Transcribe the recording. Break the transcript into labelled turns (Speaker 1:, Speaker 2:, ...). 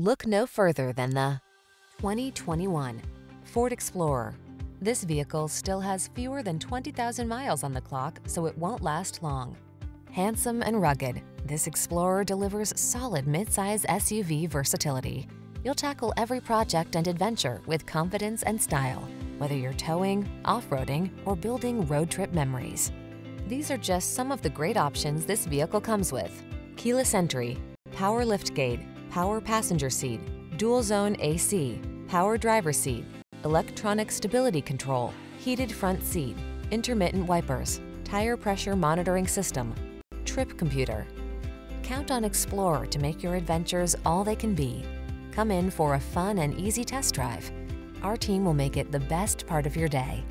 Speaker 1: Look no further than the 2021 Ford Explorer. This vehicle still has fewer than 20,000 miles on the clock, so it won't last long. Handsome and rugged, this Explorer delivers solid midsize SUV versatility. You'll tackle every project and adventure with confidence and style, whether you're towing, off-roading, or building road trip memories. These are just some of the great options this vehicle comes with. Keyless entry, power liftgate, power passenger seat, dual zone AC, power driver seat, electronic stability control, heated front seat, intermittent wipers, tire pressure monitoring system, trip computer. Count on Explorer to make your adventures all they can be. Come in for a fun and easy test drive. Our team will make it the best part of your day.